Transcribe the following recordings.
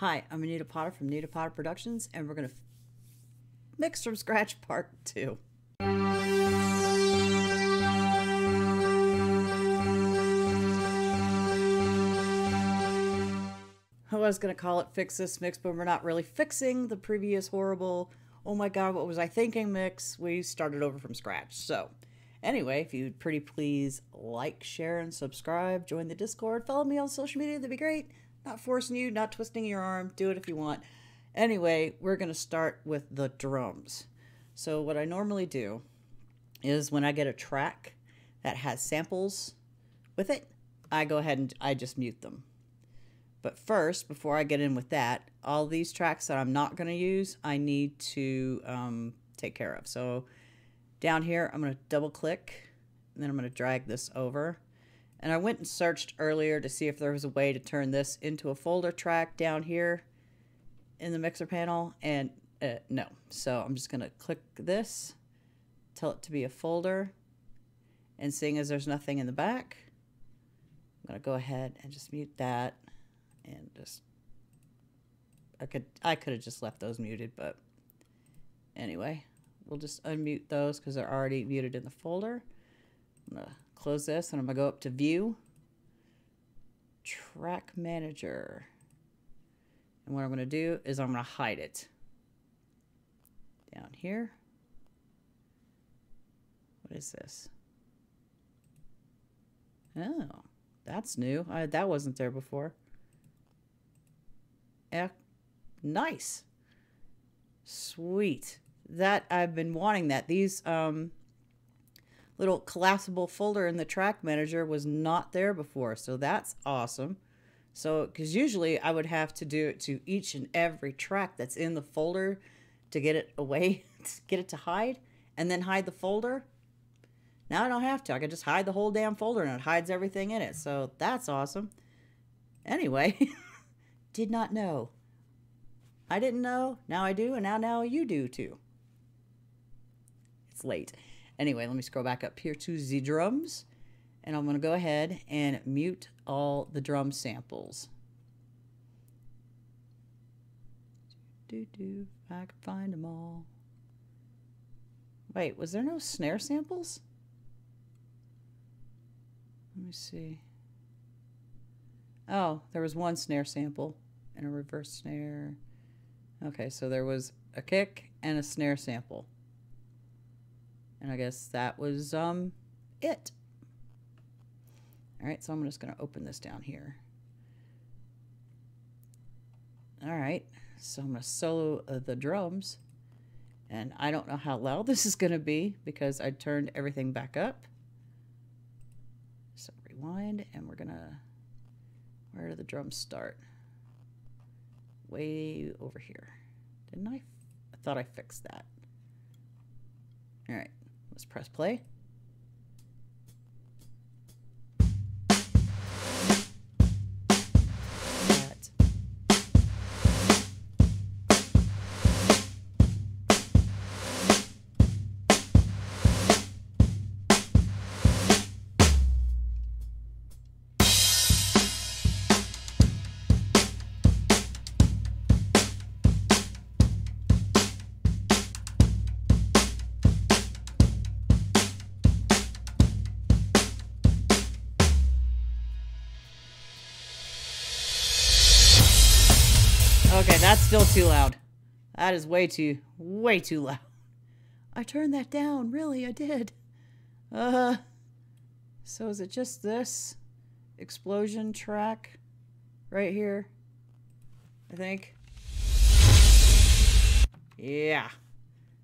Hi, I'm Anita Potter from Anita Potter Productions, and we're going to mix from scratch part two. I was going to call it Fix This Mix, but we're not really fixing the previous horrible, oh my god, what was I thinking mix. We started over from scratch. So, anyway, if you'd pretty please like, share, and subscribe, join the Discord, follow me on social media, that'd be great. Not forcing you, not twisting your arm. Do it if you want. Anyway, we're going to start with the drums. So, what I normally do is when I get a track that has samples with it, I go ahead and I just mute them. But first, before I get in with that, all these tracks that I'm not going to use, I need to um, take care of. So down here, I'm going to double click and then I'm going to drag this over. And I went and searched earlier to see if there was a way to turn this into a folder track down here in the mixer panel. And uh, no. So I'm just going to click this, tell it to be a folder. And seeing as there's nothing in the back, I'm going to go ahead and just mute that and just I could I could have just left those muted, but anyway, we'll just unmute those because they're already muted in the folder. I'm gonna close this and I'm gonna go up to View, Track Manager, and what I'm gonna do is I'm gonna hide it down here. What is this? Oh, that's new. I, that wasn't there before. Yeah, nice. Sweet. That I've been wanting that. These um little collapsible folder in the track manager was not there before, so that's awesome. So, because usually I would have to do it to each and every track that's in the folder to get it away, to get it to hide, and then hide the folder. Now I don't have to. I can just hide the whole damn folder and it hides everything in it. So that's awesome. Anyway. Did not know. I didn't know. Now I do, and now now you do too. It's late. Anyway, let me scroll back up here to the drums. And I'm going to go ahead and mute all the drum samples. Do do, I can find them all. Wait, was there no snare samples? Let me see. Oh, there was one snare sample and a reverse snare. Okay, so there was a kick and a snare sample. And I guess that was um it. All right, so I'm just going to open this down here. All right, so I'm going to solo uh, the drums. And I don't know how loud this is going to be because I turned everything back up. So rewind, and we're going to... Where do the drums start? way over here. Didn't I? I thought I fixed that. All right, let's press play. Too loud. That is way too, way too loud. I turned that down. Really, I did. Uh, so is it just this explosion track right here? I think. Yeah.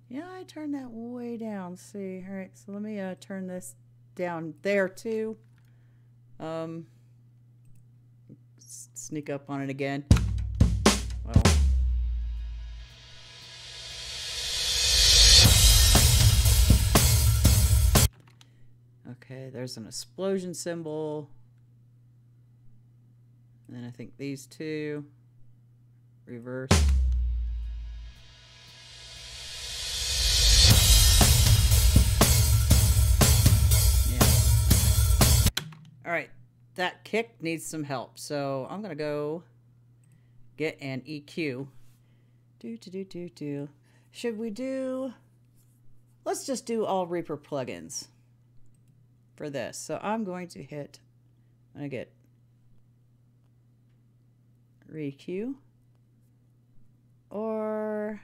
Yeah, I turned that way down. See. All right, so let me uh, turn this down there too. Um, sneak up on it again. Okay, there's an explosion cymbal. And then I think these two. Reverse. Yeah. All right, that kick needs some help. So I'm going to go get an EQ. Do, do, do, do, do. Should we do... Let's just do all Reaper plugins for this. So I'm going to hit... I'm going to get ReaEQ. Or...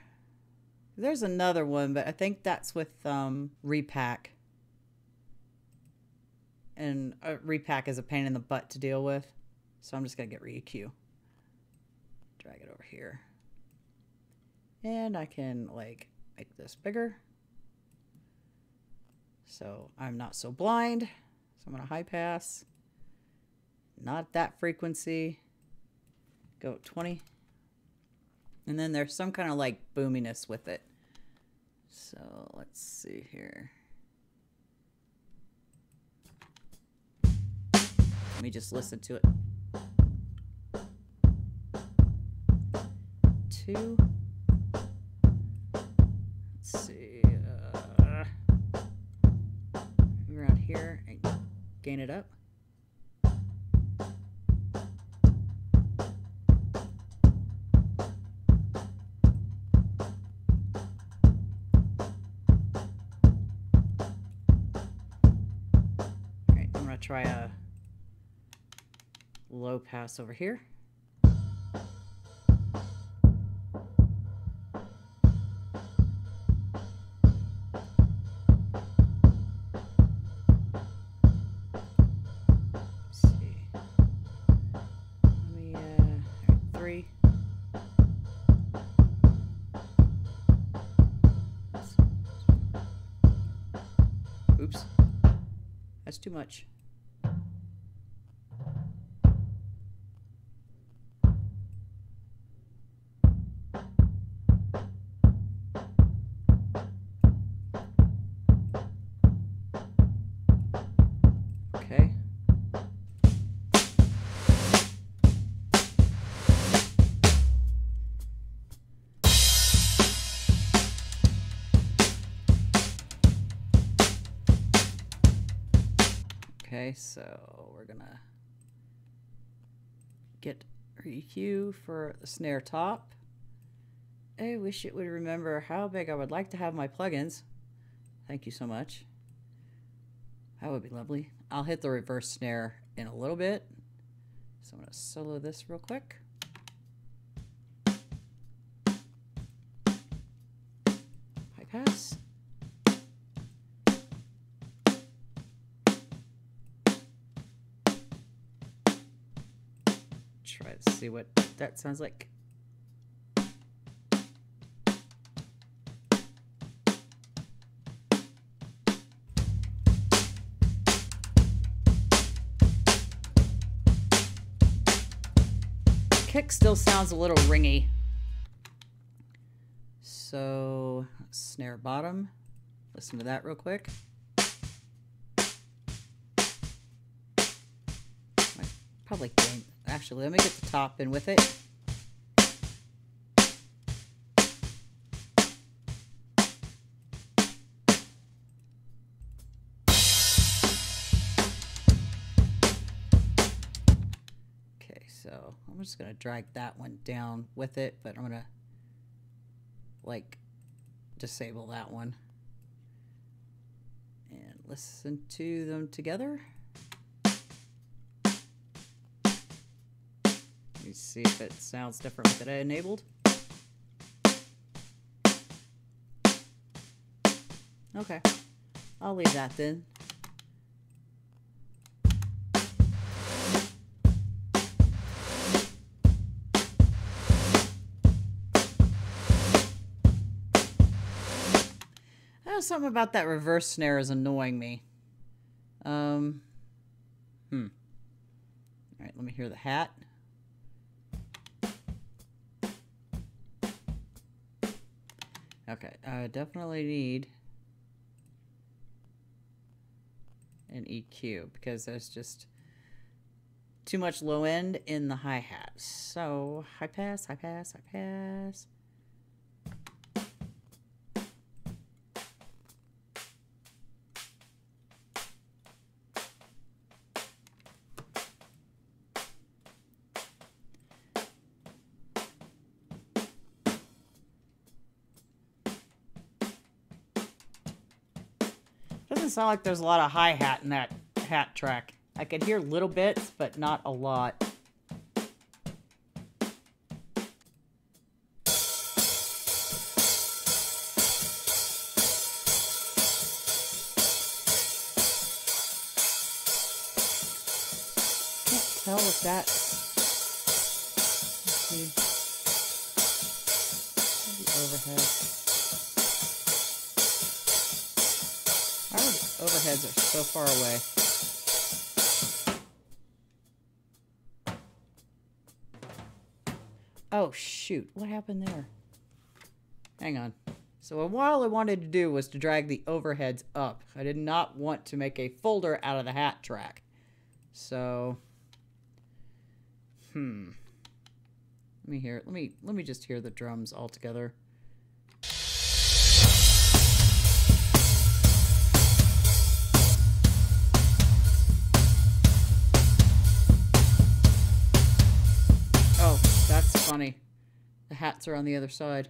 There's another one, but I think that's with um, ReaPack. And uh, ReaPack is a pain in the butt to deal with. So I'm just going to get ReaEQ. Drag it over here. And I can like make this bigger. So I'm not so blind. So I'm going to high pass. Not that frequency. Go 20. And then there's some kind of like boominess with it. So let's see here. Let me just listen to it. Two. Gain it up. All right, I'm going to try a low pass over here. That's too much. So we're gonna get EQ for the snare top. I wish it would remember how big I would like to have my plugins. Thank you so much. That would be lovely. I'll hit the reverse snare in a little bit. So I'm gonna solo this real quick. High pass. See what that sounds like. Kick still sounds a little ringy. So, snare bottom. Listen to that real quick. Probably gain Actually, let me get the top in with it. Okay, so I'm just going to drag that one down with it, but I'm going to like disable that one and listen to them together. Me see if it sounds different with it enabled. Okay, I'll leave that then. something about that reverse snare is annoying me. Um, hmm. All right, let me hear the hat. Okay, I definitely need an EQ because there's just too much low end in the hi-hat. So high pass, high pass, high pass. Doesn't like there's a lot of hi-hat in that hat track. I could hear little bits, but not a lot. Can't tell if that. Far away. Oh, shoot. What happened there? Hang on. So what all I wanted to do was to drag the overheads up. I did not want to make a folder out of the hat track. So, hmm. Let me hear. Let me let me just hear the drums all together. Funny. The hats are on the other side.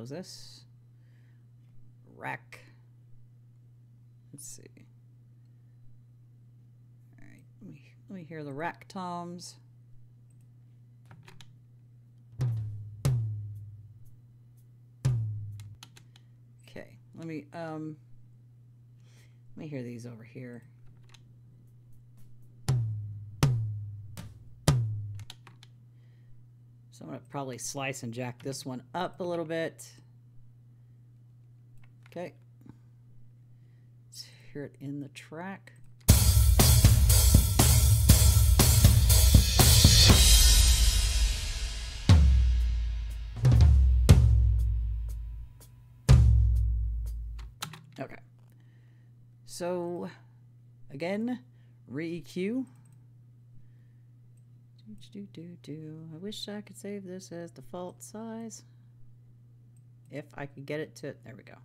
Close this. Rack. Let's see. All right. Let me, let me hear the rack toms. Okay. Let me um. Let me hear these over here. So I'm going to probably slice and jack this one up a little bit. Okay. Let's hear it in the track. Okay. So, again, re-EQ. Do, do, do. I wish I could save this as default size. If I could get it to, there we go. All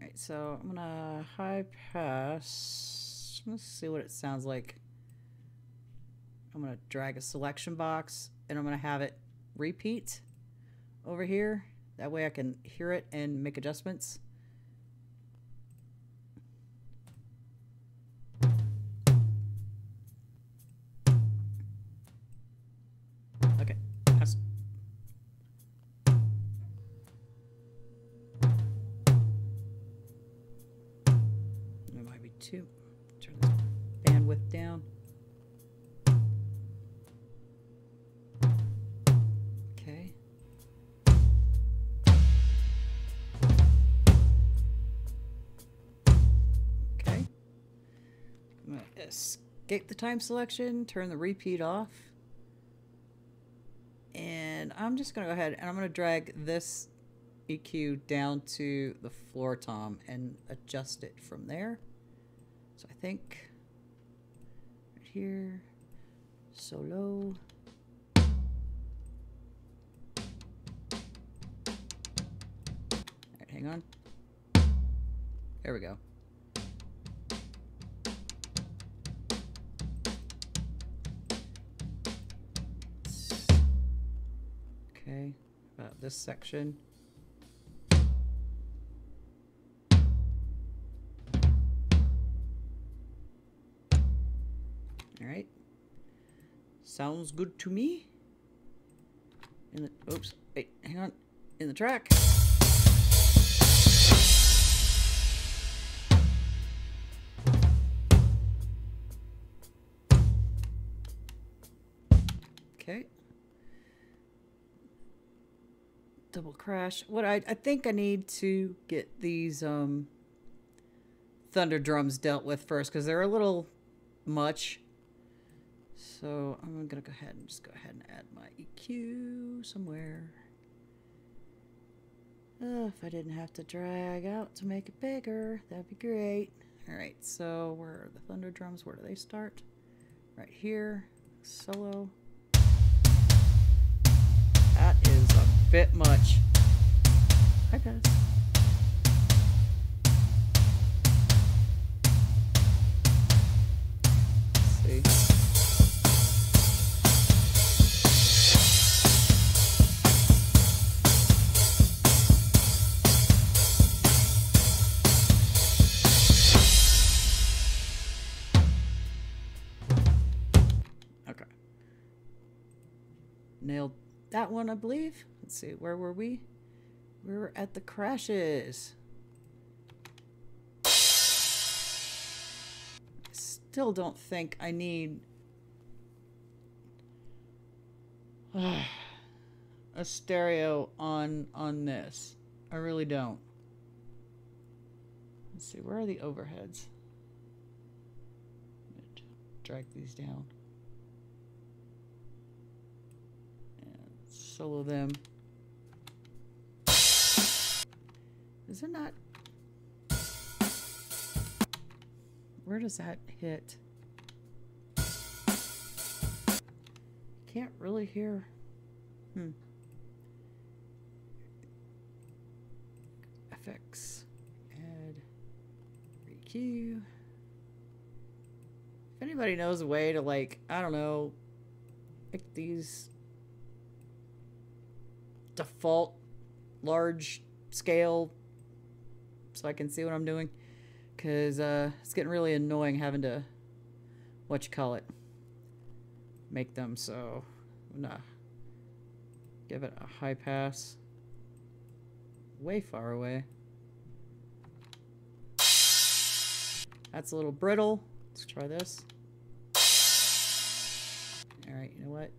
right, so I'm gonna high pass. Let's see what it sounds like. I'm gonna drag a selection box and I'm gonna have it repeat over here. That way I can hear it and make adjustments. Escape the time selection, turn the repeat off. And I'm just going to go ahead and I'm going to drag this EQ down to the floor tom and adjust it from there. So I think right here, so low. Hang on. There we go. This section. All right. Sounds good to me. In the oops, wait, hang on. In the track. Okay. Double crash. What I I think I need to get these um thunder drums dealt with first because they're a little much. So I'm gonna go ahead and just go ahead and add my EQ somewhere. Oh, if I didn't have to drag out to make it bigger, that'd be great. All right, so where are the thunder drums? Where do they start? Right here, solo. That is a bit much. Hi, guys. See. One, I believe. Let's see, where were we? We were at the crashes. Still don't think I need a stereo on on this. I really don't. Let's see, where are the overheads? Drag these down. And solo them. Is it not? Where does that hit? Can't really hear. Hmm. FX. Add. EQ. If anybody knows a way to like, I don't know, pick these default large scale so I can see what I'm doing. Because uh, it's getting really annoying having to, what you call it, make them so, nah, give it a high pass, way far away. That's a little brittle. Let's try this. Alright, you know what?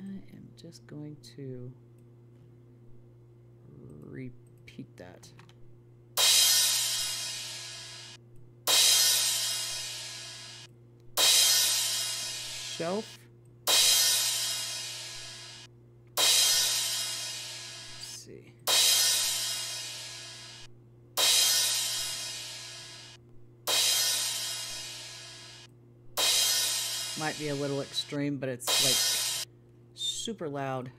I am just going to repeat that. Shelf. Might be a little extreme, but it's like super loud.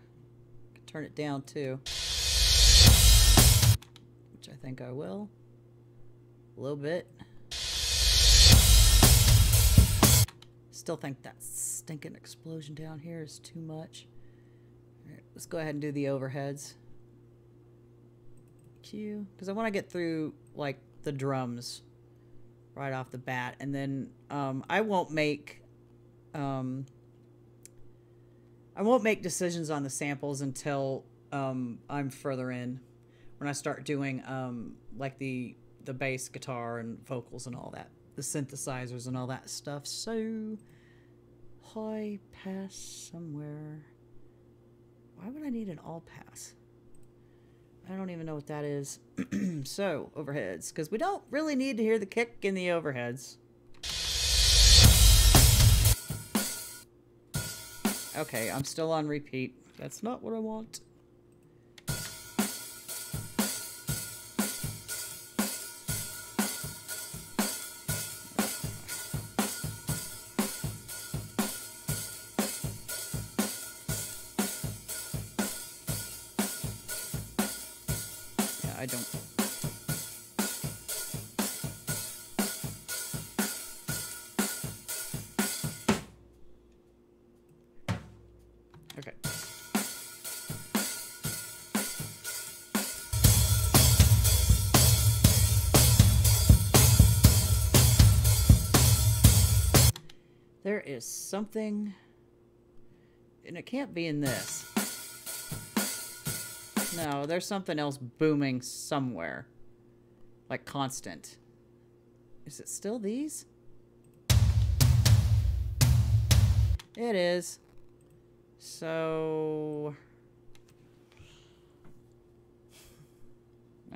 Turn it down too. Think I will. A little bit. Still think that stinking explosion down here is too much. Let's go ahead and do the overheads. Q, because I want to get through like the drums right off the bat, and then um, I won't make um, I won't make decisions on the samples until um, I'm further in when I start doing um, like the the bass guitar and vocals and all that, the synthesizers and all that stuff. So high pass somewhere. Why would I need an all pass? I don't even know what that is. so, overheads, because we don't really need to hear the kick in the overheads. Okay, I'm still on repeat. That's not what I want. There is something, and it can't be in this. No, there's something else booming somewhere. Like constant. Is it still these? It is. So...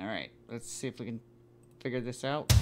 Alright, let's see if we can figure this out.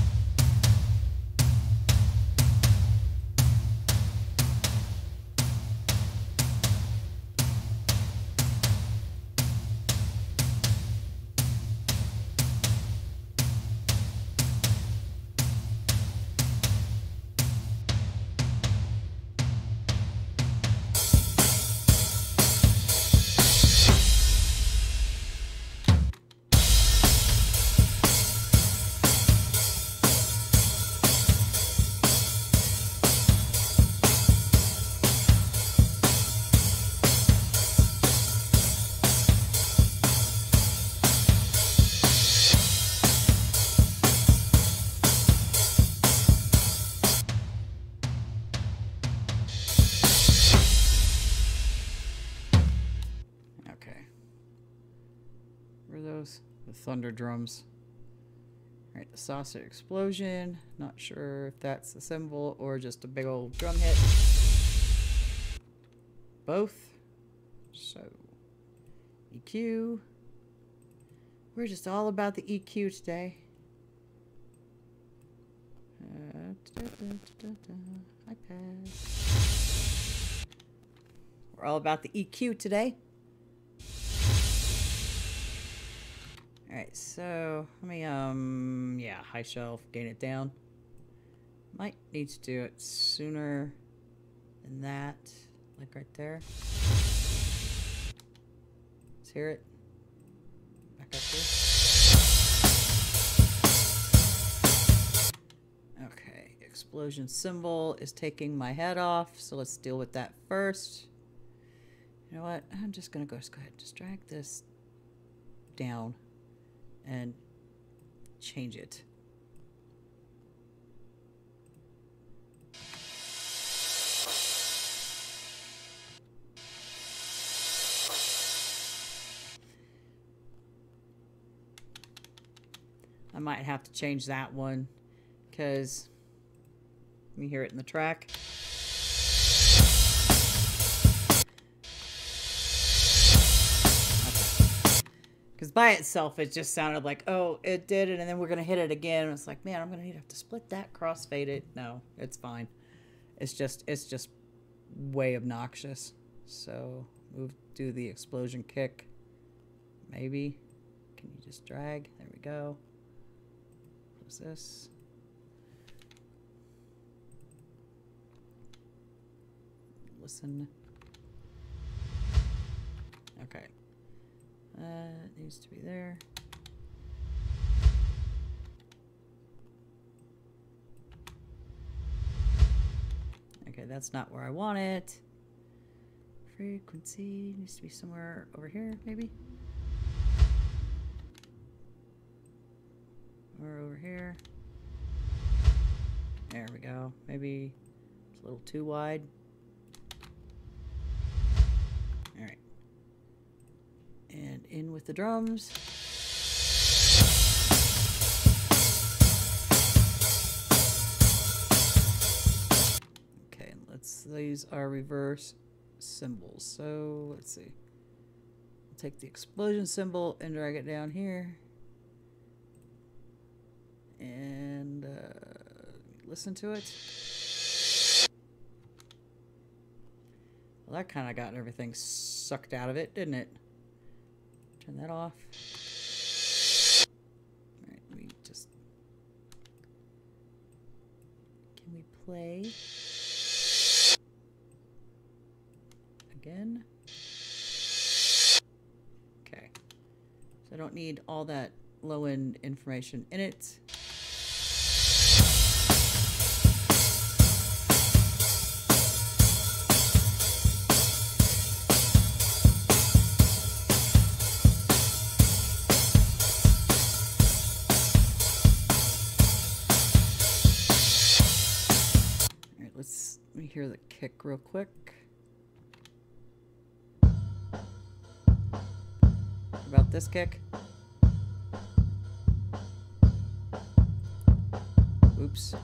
Thunder drums. Alright, the saucer explosion. Not sure if that's the cymbal or just a big old drum hit. Both. So, EQ. We're just all about the EQ today. Uh, iPad. We're all about the EQ today. Alright, so let me, um, yeah, high shelf, gain it down. Might need to do it sooner than that, like right there. Let's hear it. Back up here. Okay, explosion cymbal is taking my head off, so let's deal with that first. You know what? I'm just gonna go, just go ahead, just drag this down and change it. I might have to change that one because let me hear it in the track. By itself, it just sounded like, oh, it did it, and then we're to hit it again. And it's like, man, I'm to need to have to split that, crossfade it. No, it's fine. It's just, it's just way obnoxious. So, move, do the explosion kick. Maybe. Can you just drag? There we go. What's this? Listen. Okay. That needs to be there. Okay, that's not where I want it. Frequency needs to be somewhere over here, maybe? Or over here. There we go. Maybe it's a little too wide. In with the drums. Okay, let's these are reverse cymbals. So let's see. I'll take the explosion cymbal and drag it down here. And uh, listen to it. Well, that kind of got everything sucked out of it, didn't it? Turn that off. Alright, let me just... Can we play? Again? Okay. So I don't need all that low-end information in it. The kick real quick. About this kick. Oops.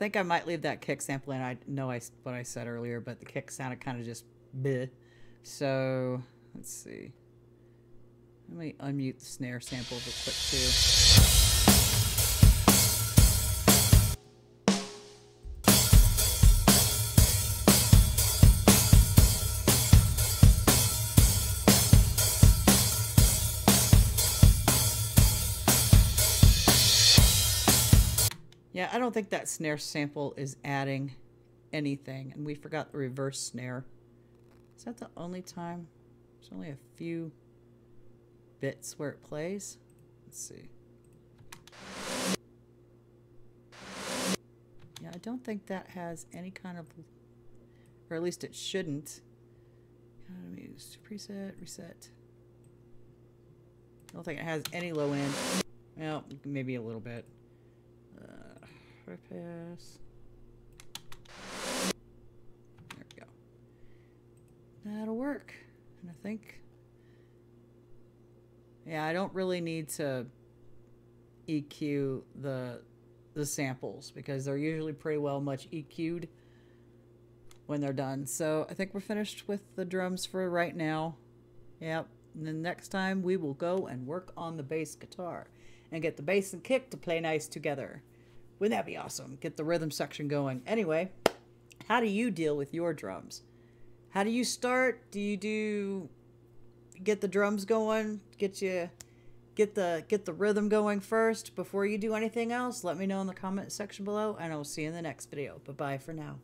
Think I might leave that kick sample in. I know I, what I said earlier, but the kick sounded kind of just bleh. So, let's see. Let me unmute the snare sample real quick too. Yeah, I don't think that snare sample is adding anything. And we forgot the reverse snare. Is that the only time? There's only a few bits where it plays. Let's see. Yeah, I don't think that has any kind of, or at least it shouldn't, Let me use preset, reset. I don't think it has any low end. Well, maybe a little bit. Pass. There we go. That'll work. And I think... Yeah, I don't really need to EQ the the samples because they're usually pretty well much EQ'd when they're done. So I think we're finished with the drums for right now. Yep. And then next time we will go and work on the bass guitar and get the bass and kick to play nice together. Wouldn't that be awesome? Get the rhythm section going. Anyway, how do you deal with your drums? How do you start? Do you do get the drums going? Get you get the get the rhythm going first before you do anything else? Let me know in the comment section below and I'll see you in the next video. Bye-bye for now.